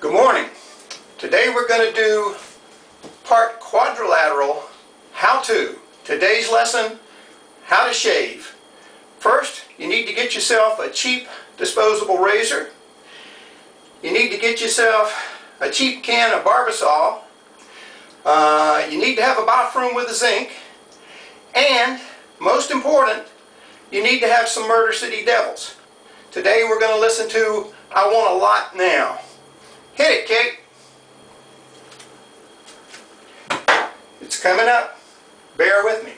Good morning. Today we're going to do part quadrilateral how to. Today's lesson, how to shave. First, you need to get yourself a cheap disposable razor. You need to get yourself a cheap can of Barbasol. Uh, you need to have a bathroom with a zinc. And, most important, you need to have some Murder City Devils. Today we're going to listen to I Want a Lot Now. Hit it, Kate. It's coming up. Bear with me.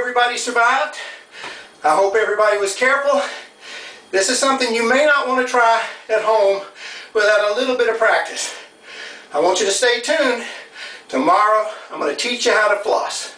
Everybody survived. I hope everybody was careful. This is something you may not want to try at home without a little bit of practice. I want you to stay tuned. Tomorrow, I'm going to teach you how to floss.